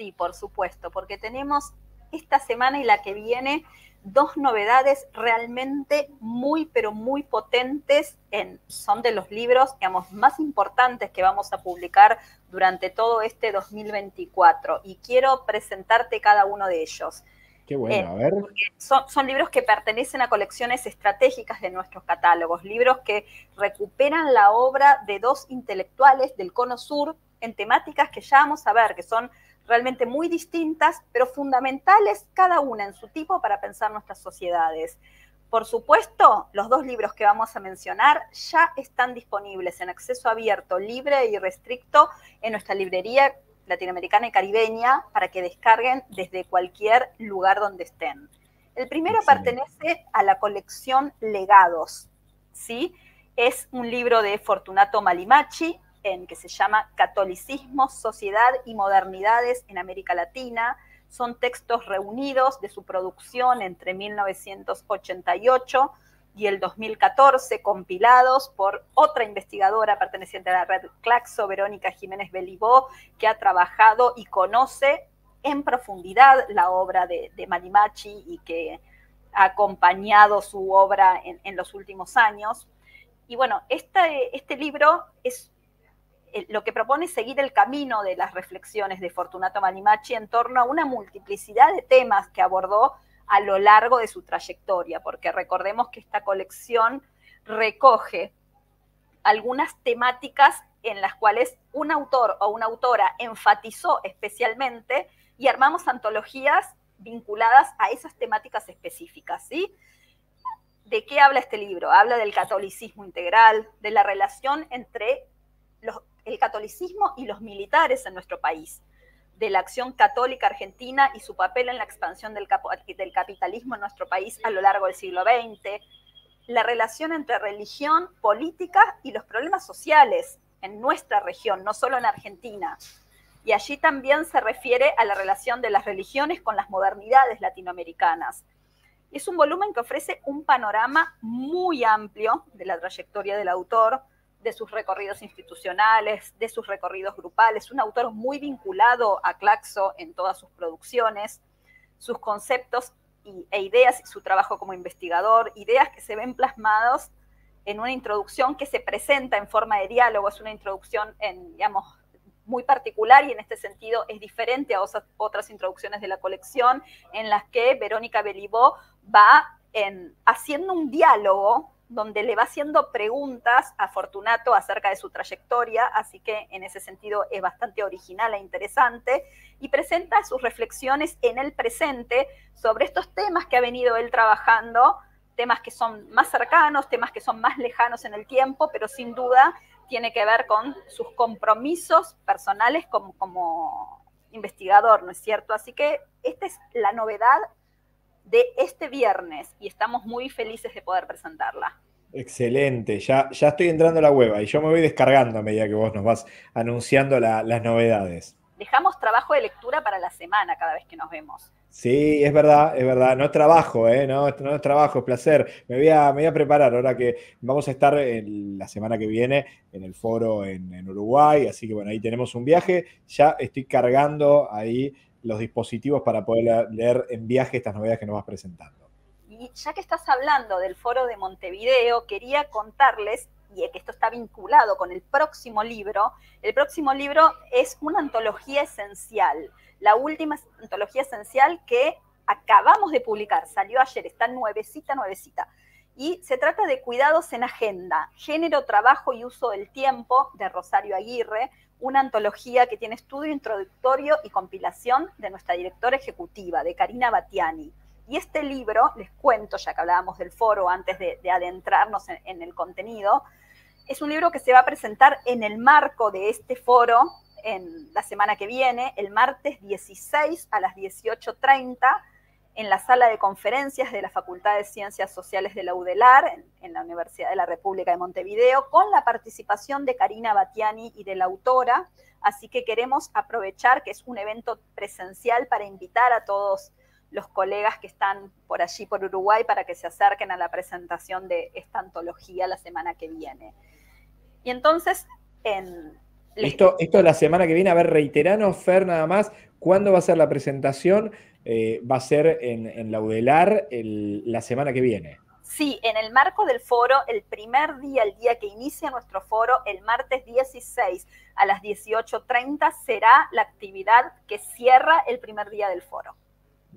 Sí, por supuesto, porque tenemos esta semana y la que viene dos novedades realmente muy, pero muy potentes. En, son de los libros, digamos, más importantes que vamos a publicar durante todo este 2024. Y quiero presentarte cada uno de ellos. Qué bueno, a ver. Son, son, libros que pertenecen a colecciones estratégicas de nuestros catálogos, libros que recuperan la obra de dos intelectuales del Cono Sur en temáticas que ya vamos a ver, que son realmente muy distintas, pero fundamentales cada una en su tipo para pensar nuestras sociedades. Por supuesto, los dos libros que vamos a mencionar ya están disponibles en acceso abierto, libre y restricto en nuestra librería latinoamericana y caribeña para que descarguen desde cualquier lugar donde estén. El primero pertenece a la colección Legados, ¿sí? Es un libro de Fortunato Malimachi, en que se llama Catolicismo, Sociedad y Modernidades en América Latina. Son textos reunidos de su producción entre 1988 y el 2014, compilados por otra investigadora perteneciente a la red Claxo, Verónica Jiménez Belibó, que ha trabajado y conoce en profundidad la obra de, de y que ha acompañado su obra en, los últimos años. Y bueno, este, este libro es lo que propone es seguir el camino de las reflexiones de Fortunato Manimachi en torno a una multiplicidad de temas que abordó a lo largo de su trayectoria, porque recordemos que esta colección recoge algunas temáticas en las cuales un autor o una autora enfatizó especialmente y armamos antologías vinculadas a esas temáticas específicas, ¿sí? ¿De qué habla este libro? Habla del catolicismo integral, de la relación entre los, el catolicismo y los militares en nuestro país, de la acción católica argentina y su papel en la expansión del, capitalismo en nuestro país a lo largo del siglo XX, la relación entre religión, política y los problemas sociales en nuestra región, no solo en Argentina. Y allí también se refiere a la relación de las religiones con las modernidades latinoamericanas. Es un volumen que ofrece un panorama muy amplio de la trayectoria del autor, de sus recorridos institucionales, de sus recorridos grupales, un autor muy vinculado a Claxo en todas sus producciones, sus conceptos e ideas y su trabajo como investigador, ideas que se ven plasmados en una introducción que se presenta en forma de diálogo, es una introducción en, digamos, muy particular y en este sentido es diferente a otras introducciones de la colección en las que Verónica Belibó va en, haciendo un diálogo donde le va haciendo preguntas a Fortunato acerca de su trayectoria, así que en ese sentido es bastante original e interesante, y presenta sus reflexiones en el presente sobre estos temas que ha venido él trabajando, temas que son más cercanos, temas que son más lejanos en el tiempo, pero sin duda tiene que ver con sus compromisos personales como, como investigador, ¿no es cierto? Así que esta es la novedad de este viernes y estamos muy felices de poder presentarla. Excelente, ya, ya estoy entrando a la web y yo me voy descargando a medida que vos nos vas anunciando las novedades. Dejamos trabajo de lectura para la semana cada vez que nos vemos. Sí, es verdad, es verdad. No es trabajo, ¿eh? no, no es trabajo, es placer. Me voy, a, preparar ahora que vamos a estar la semana que viene en el foro en, en Uruguay. Así que bueno, ahí tenemos un viaje. Ya estoy cargando ahí los dispositivos para poder leer en viaje estas novedades que nos vas presentando. Y ya que estás hablando del foro de Montevideo, quería contarles, y que esto está vinculado con el próximo libro, el próximo libro es una antología esencial, la última antología esencial que acabamos de publicar, salió ayer, está nuevecita, nuevecita. Y se trata de Cuidados en Agenda, Género, Trabajo y Uso del Tiempo, de Rosario Aguirre, una antología que tiene estudio introductorio y compilación de nuestra directora ejecutiva, de Karina Batiani. Y este libro, les cuento, ya que hablábamos del foro antes de, adentrarnos en, el contenido, es un libro que se va a presentar en el marco de este foro en la semana que viene, el martes 16 a las 18.30, en la sala de conferencias de la Facultad de Ciencias Sociales de la UDELAR, en, la Universidad de la República de Montevideo, con la participación de Karina Batiani y de la autora. Así que queremos aprovechar que es un evento presencial para invitar a todos los colegas que están por allí, por Uruguay, para que se acerquen a la presentación de esta antología la semana que viene. Y entonces, en... Esto, esto la semana que viene, a ver, reiteranos, Fer, nada más, ¿Cuándo va a ser la presentación? Eh, va a ser en, la UDELAR la semana que viene. Sí, en el marco del foro, el primer día, el día que inicia nuestro foro, el martes 16 a las 18.30, será la actividad que cierra el primer día del foro.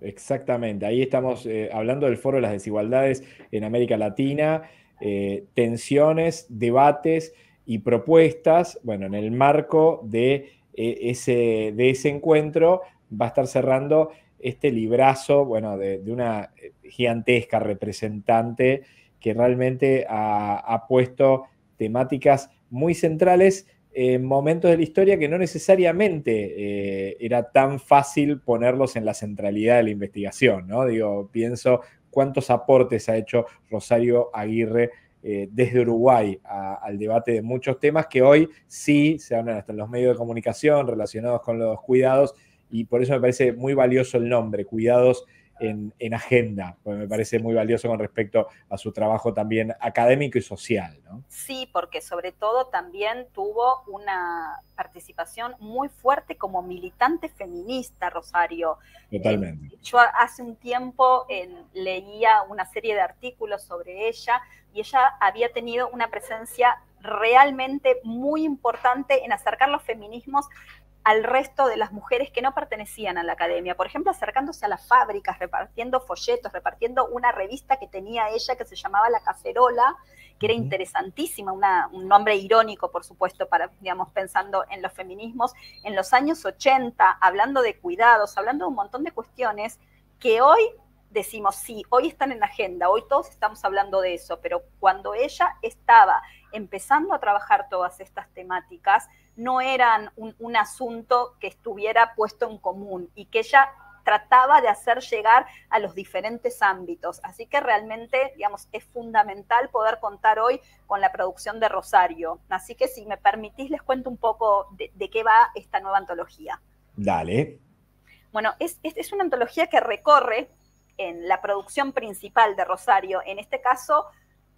Exactamente, ahí estamos eh, hablando del foro de las desigualdades en América Latina, eh, tensiones, debates y propuestas, bueno, en el marco de, ese, de ese encuentro va a estar cerrando este librazo, bueno, de, una gigantesca representante que realmente ha, puesto temáticas muy centrales en momentos de la historia que no necesariamente eh, era tan fácil ponerlos en la centralidad de la investigación, ¿no? Digo, pienso cuántos aportes ha hecho Rosario Aguirre eh, desde Uruguay al debate de muchos temas que hoy sí se hablan hasta en los medios de comunicación relacionados con los cuidados y por eso me parece muy valioso el nombre, Cuidados en, Agenda, porque me parece muy valioso con respecto a su trabajo también académico y social. ¿no? Sí, porque sobre todo también tuvo una participación muy fuerte como militante feminista, Rosario. Totalmente. Eh, yo hace un tiempo leía una serie de artículos sobre ella y ella había tenido una presencia realmente muy importante en acercar los feminismos al resto de las mujeres que no pertenecían a la academia. Por ejemplo, acercándose a las fábricas, repartiendo folletos, repartiendo una revista que tenía ella que se llamaba La Cacerola, que era interesantísima, un nombre irónico, por supuesto, para, digamos, pensando en los feminismos, en los años 80, hablando de cuidados, hablando de un montón de cuestiones que hoy decimos, sí, hoy están en la agenda, hoy todos estamos hablando de eso, pero cuando ella estaba empezando a trabajar todas estas temáticas, no eran un, asunto que estuviera puesto en común y que ella trataba de hacer llegar a los diferentes ámbitos. Así que realmente, digamos, es fundamental poder contar hoy con la producción de Rosario. Así que si me permitís, les cuento un poco de, qué va esta nueva antología. Dale. Bueno, es, es una antología que recorre en la producción principal de Rosario, en este caso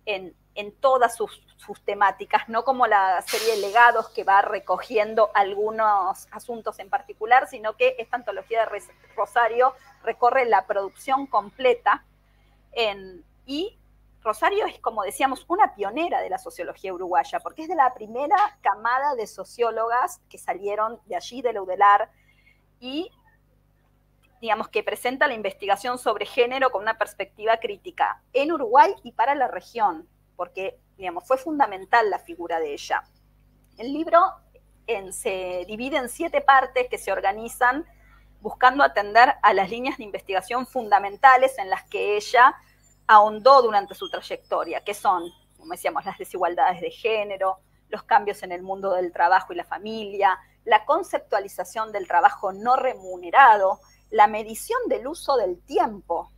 en, todas sus, temáticas, no como la serie de legados que va recogiendo algunos asuntos en particular, sino que esta antología de Rosario recorre la producción completa y Rosario es, como decíamos, una pionera de la sociología uruguaya, porque es de la primera camada de sociólogas que salieron de allí, de Laudelar, y digamos, que presenta la investigación sobre género con una perspectiva crítica en Uruguay y para la región, porque, digamos, fue fundamental la figura de ella. El libro se divide en siete partes que se organizan buscando atender a las líneas de investigación fundamentales en las que ella ahondó durante su trayectoria, que son, como decíamos, las desigualdades de género, los cambios en el mundo del trabajo y la familia, la conceptualización del trabajo no remunerado, la medición del uso del tiempo,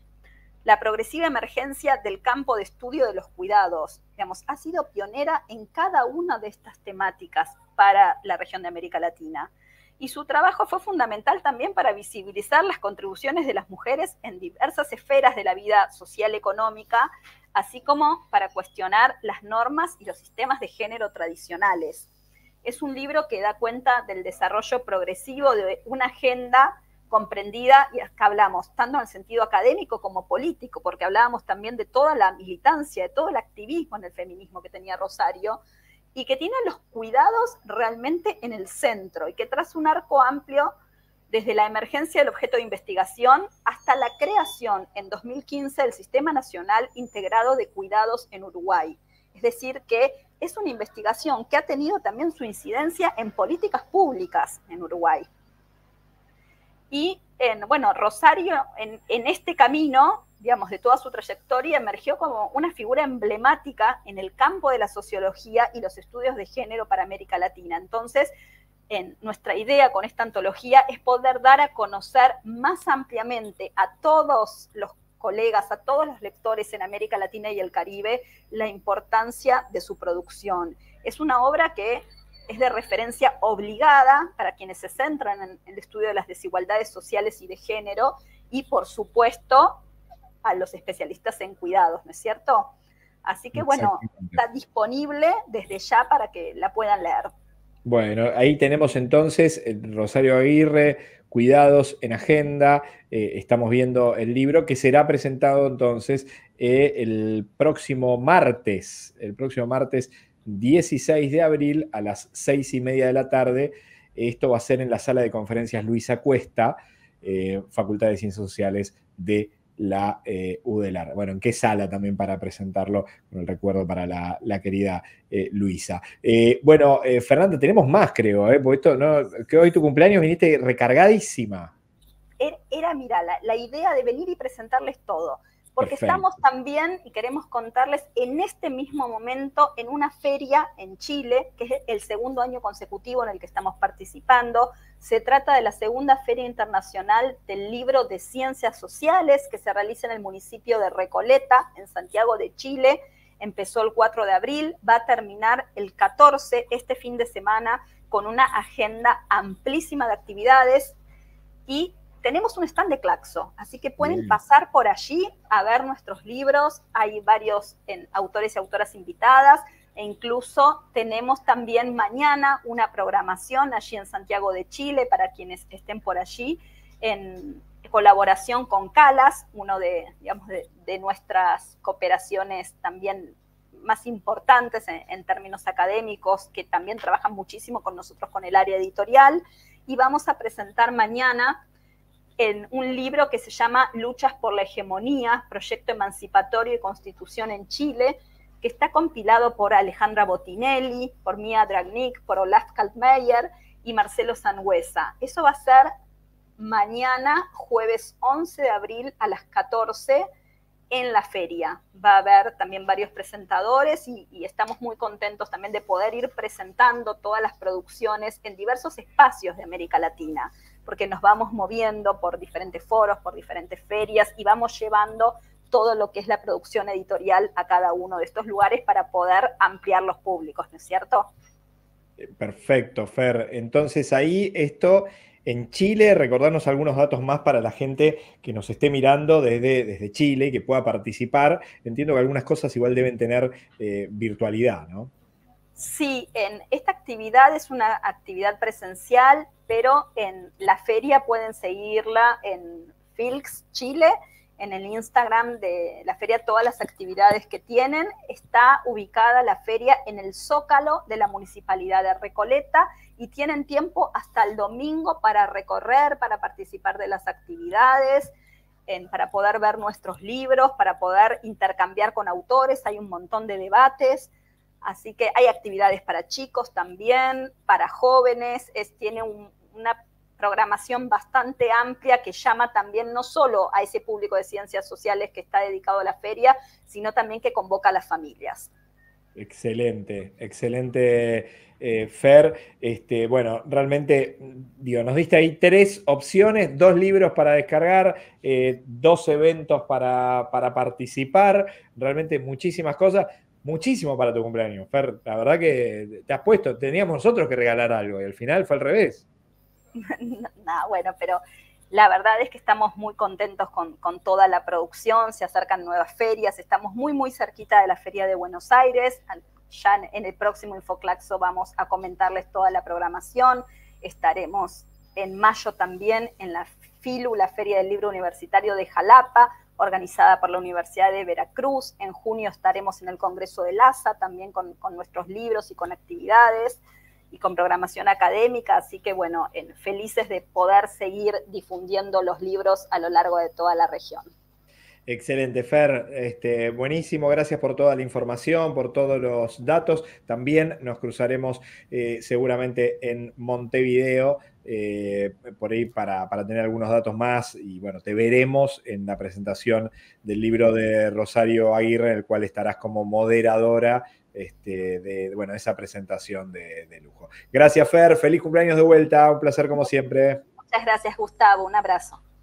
la progresiva emergencia del campo de estudio de los cuidados. Digamos, ha sido pionera en cada una de estas temáticas para la región de América Latina. Y su trabajo fue fundamental también para visibilizar las contribuciones de las mujeres en diversas esferas de la vida social económica, así como para cuestionar las normas y los sistemas de género tradicionales. Es un libro que da cuenta del desarrollo progresivo de una agenda comprendida, y acá hablamos tanto en el sentido académico como político, porque hablábamos también de toda la militancia, de todo el activismo en el feminismo que tenía Rosario, y que tiene los cuidados realmente en el centro, y que traza un arco amplio desde la emergencia del objeto de investigación hasta la creación en 2015 del Sistema Nacional Integrado de Cuidados en Uruguay. Es decir, que es una investigación que ha tenido también su incidencia en políticas públicas en Uruguay. Y en, bueno, Rosario en, este camino, digamos, de toda su trayectoria, emergió como una figura emblemática en el campo de la sociología y los estudios de género para América Latina. Entonces, en nuestra idea con esta antología es poder dar a conocer más ampliamente a todos los colegas, a todos los lectores en América Latina y el Caribe, la importancia de su producción. Es una obra que es de referencia obligada para quienes se centran en, el estudio de las desigualdades sociales y de género y, por supuesto, a los especialistas en cuidados, ¿no es cierto? Así que, bueno, está disponible desde ya para que la puedan leer. Bueno, ahí tenemos entonces Rosario Aguirre, cuidados en agenda. Eh, estamos viendo el libro que será presentado entonces eh, el próximo martes, el próximo martes 16 de abril a las 6 y media de la tarde. Esto va a ser en la sala de conferencias Luisa Cuesta, Facultad de Ciencias Sociales de la eh, UDELAR. Bueno, ¿en qué sala también para presentarlo? Con el recuerdo para la, querida eh, Luisa. Eh, bueno, Fernanda, tenemos más, creo, porque esto, que hoy tu cumpleaños viniste recargadísima. Era, mira, la idea de venir y presentarles todo porque estamos también, y queremos contarles, en este mismo momento en una feria en Chile, que es el segundo año consecutivo en el que estamos participando. Se trata de la segunda Feria Internacional del Libro de Ciencias Sociales, que se realiza en el municipio de Recoleta, en Santiago de Chile. Empezó el 4 de abril, va a terminar el 14, este fin de semana, con una agenda amplísima de actividades y tenemos un stand de Claxo, así que pueden pasar por allí a ver nuestros libros. Hay varios autores y autoras invitadas e incluso tenemos también mañana una programación allí en Santiago de Chile para quienes estén por allí en colaboración con Calas, uno de, digamos, de, nuestras cooperaciones también más importantes en, en, términos académicos, que también trabajan muchísimo con nosotros con el área editorial. Y vamos a presentar mañana en un libro que se llama Luchas por la Hegemonía, Proyecto Emancipatorio y Constitución en Chile, que está compilado por Alejandra Botinelli, por Mia Dragnik, por Olaf Kaltmeyer y Marcelo Sangüesa. Eso va a ser mañana, jueves 11 de abril a las 14 en la feria. Va a haber también varios presentadores y, y, estamos muy contentos también de poder ir presentando todas las producciones en diversos espacios de América Latina porque nos vamos moviendo por diferentes foros, por diferentes ferias y vamos llevando todo lo que es la producción editorial a cada uno de estos lugares para poder ampliar los públicos, ¿no es cierto? Eh, perfecto, Fer. Entonces ahí esto en Chile, recordarnos algunos datos más para la gente que nos esté mirando desde, desde Chile y que pueda participar. Entiendo que algunas cosas igual deben tener eh, virtualidad, ¿no? Sí, en esta actividad es una actividad presencial, pero en la feria pueden seguirla en Filx Chile, en el Instagram de la feria, todas las actividades que tienen. Está ubicada la feria en el Zócalo de la Municipalidad de Recoleta y tienen tiempo hasta el domingo para recorrer, para participar de las actividades. para poder ver nuestros libros, para poder intercambiar con autores, hay un montón de debates. Así que hay actividades para chicos también, para jóvenes, es, tiene una programación bastante amplia que llama también no solo a ese público de ciencias sociales que está dedicado a la feria, sino también que convoca a las familias. Excelente, excelente, eh, Fer. Este, bueno, realmente, digo, nos diste ahí tres opciones, dos libros para descargar, eh, dos eventos para, para participar, realmente muchísimas cosas muchísimo para tu cumpleaños, Fer. La verdad que te has puesto, teníamos nosotros que regalar algo y al final fue al revés. no, bueno, pero la verdad es que estamos muy contentos con, toda la producción, se acercan nuevas ferias, estamos muy, muy cerquita de la Feria de Buenos Aires. Ya en, el próximo Infoclaxo vamos a comentarles toda la programación. Estaremos en mayo también en la FILU, la Feria del Libro Universitario de Jalapa, organizada por la Universidad de Veracruz. En junio estaremos en el Congreso de LASA, también con, nuestros libros y con actividades y con programación académica, así que bueno, felices de poder seguir difundiendo los libros a lo largo de toda la región. Excelente, Fer. Este, buenísimo, gracias por toda la información, por todos los datos. También nos cruzaremos eh, seguramente en Montevideo eh, por ahí para, tener algunos datos más y bueno, te veremos en la presentación del libro de Rosario Aguirre, en el cual estarás como moderadora este, de, bueno, esa presentación de lujo. Gracias, Fer. Feliz cumpleaños de vuelta. Un placer como siempre. Muchas gracias, Gustavo. Un abrazo.